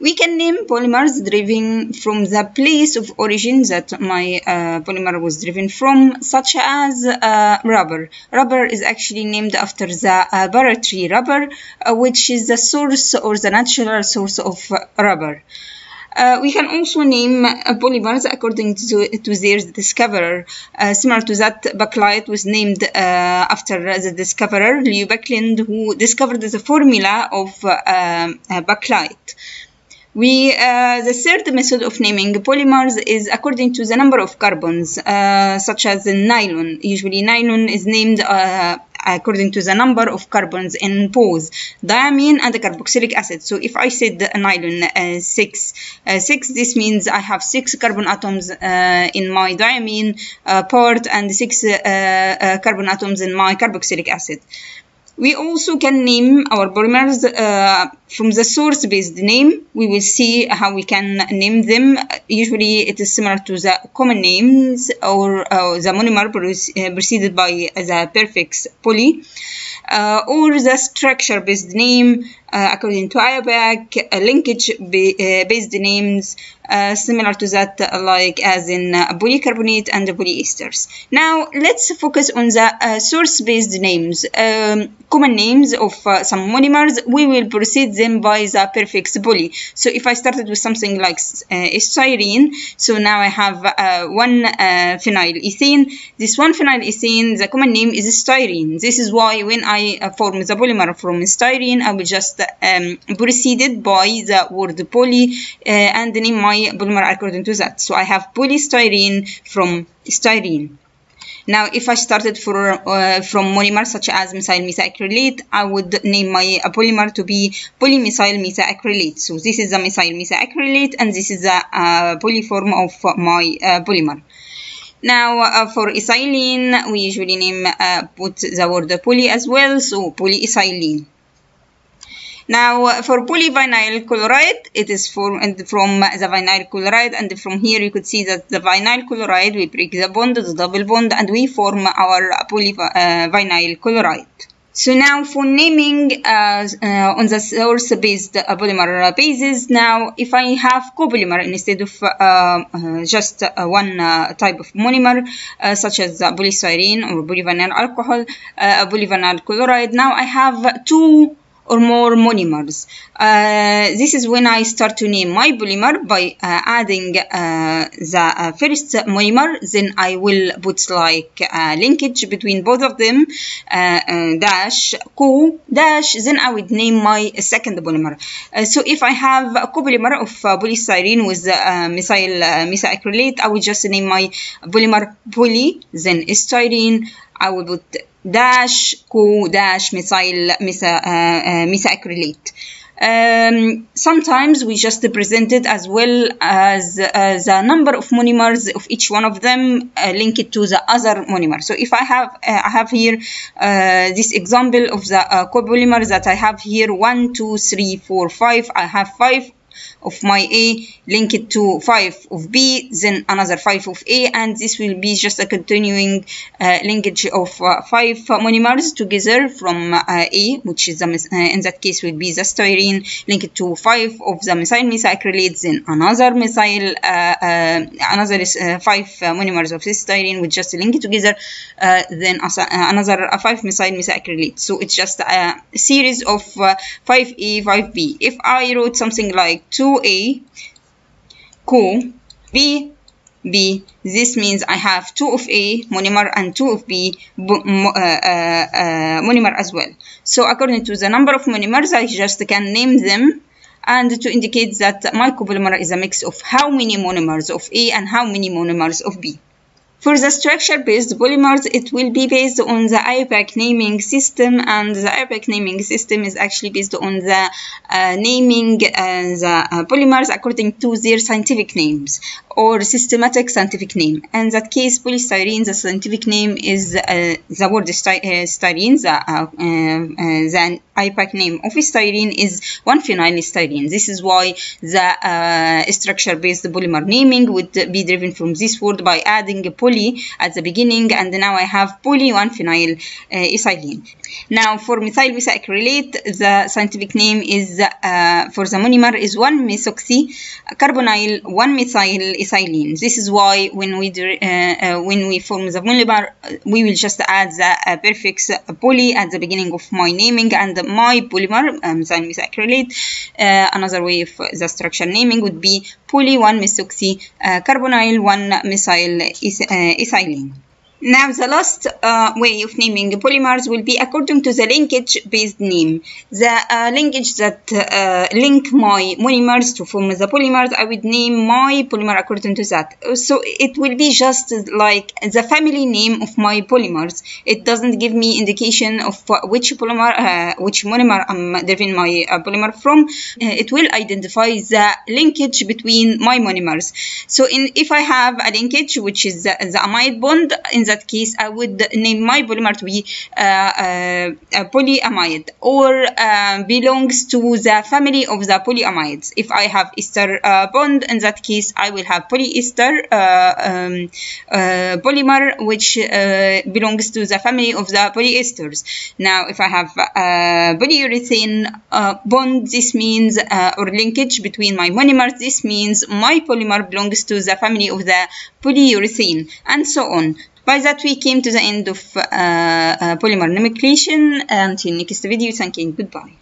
We can name polymers driven from the place of origin that my uh, polymer was driven from, such as uh, rubber. Rubber is actually named after the uh, tree rubber, uh, which is the source or the natural source of rubber. Uh, we can also name uh, polymers according to, to their discoverer. Uh, similar to that, bakelite was named after the discoverer, Leo Baekeland, who discovered the formula of bakelite. We, uh, the third method of naming polymers is according to the number of carbons, uh, such as nylon. Usually nylon is named uh, according to the number of carbons in both diamine and the carboxylic acid. So if I said nylon uh, 6, uh, 6, this means I have 6 carbon atoms uh, in my diamine part and 6 carbon atoms in my carboxylic acid. We also can name our polymers uh, from the source-based name. We will see how we can name them. Usually it is similar to the common names or uh, the monomer uh, preceded by the prefix poly. Uh, or the structure-based name according to IUPAC, uh, linkage-based names uh, similar to that uh, like as in uh, polycarbonate and polyesters. Now let's focus on the source-based names. Um, common names of some monomers, we will proceed them by the prefix poly. So if I started with something like styrene, so now I have one phenyl ethene. This one phenyl ethene, the common name is styrene. This is why when I form the polymer from styrene, I will just um, preceded by the word poly and name my polymer according to that. So I have polystyrene from styrene. Now, if I started for, uh, from monomers such as methyl methacrylate, I would name my polymer to be polymethyl methacrylate. So this is the methyl methacrylate and this is the uh, polyform of my uh, polymer. Now, uh, for ethylene, we usually name uh, put the word poly as well, so polyethylene. Now for polyvinyl chloride, it is formed from the vinyl chloride and from here you could see that the vinyl chloride, we break the bond, the double bond and we form our polyvinyl uh, chloride. So now for naming uh, uh, on the source-based uh, polymer bases, now if I have copolymer instead of uh, uh, just one type of monomer, such as polystyrene or polyvinyl alcohol, polyvinyl chloride, now I have two or more monomers. Uh, this is when I start to name my polymer by uh, adding uh, the uh, first monomer, then I will put like a linkage between both of them, dash, co, dash, then I would name my second polymer. so if I have a copolymer of polystyrene with methyl methacrylate, I would just name my polymer poly, then styrene, I will put dash co dash methyl methacrylate. Um, sometimes we just present it as well as uh, the number of monomers of each one of them uh, linked to the other monomer. So if I have uh, I have here uh, this example of the uh, copolymer that I have here one, two, three, four, five. I have five of my A link it to 5 of B, then another 5 of A, and this will be just a continuing uh, linkage of uh, 5 monomers together from uh, A, which is, the, uh, in that case, will be the styrene linked to 5 of the methyl methacrylate, then another methyl, another 5 monomers of this styrene with just link it together, then another 5 methyl methacrylate. So it's just a series of 5A, 5B. If I wrote something like 2A, co, B, B. This means I have 2 of A monomer and 2 of B uh, uh, uh, monomer as well. So according to the number of monomers, I just can name them and to indicate that my copolymer is a mix of how many monomers of A and how many monomers of B. For the structure-based polymers, it will be based on the IUPAC naming system, and the IUPAC naming system is actually based on the uh, naming uh, the uh, polymers according to their scientific names or systematic scientific name. In that case, polystyrene, the scientific name is uh, the word uh, styrene, the, uh, the IUPAC name of styrene is 1-phenylstyrene. This is why the structure-based polymer naming would be driven from this word by adding a poly at the beginning and now I have poly 1 phenyl uh, ethylene. Now for methyl acrylate the scientific name is uh, for the monomer is 1 methoxy carbonyl 1 methyl ethylene. This is why when we do, uh, uh, when we form the monomer we will just add the uh, prefix poly at the beginning of my naming and my polymer um, methyl acrylate. another way of the structure naming would be poly 1 methoxy carbonyl 1 methyl ethylene. Now the last uh, way of naming polymers will be according to the linkage based name. The uh, linkage that uh, link my monomers to form the polymers, I would name my polymer according to that. So it will be just like the family name of my polymers. It doesn't give me indication of which polymer, uh, which monomer I'm deriving my uh, polymer from. Uh, it will identify the linkage between my monomers. So in, if I have a linkage which is the, the amide bond in that case I would name my polymer to be uh, uh, polyamide or uh, belongs to the family of the polyamides. If I have ester bond in that case I will have polyester um, polymer which belongs to the family of the polyesters. Now if I have polyurethane bond this means or linkage between my monomers this means my polymer belongs to the family of the polyurethane and so on. By that we came to the end of uh, uh, polymer nomenclature. Until next video, thank you goodbye.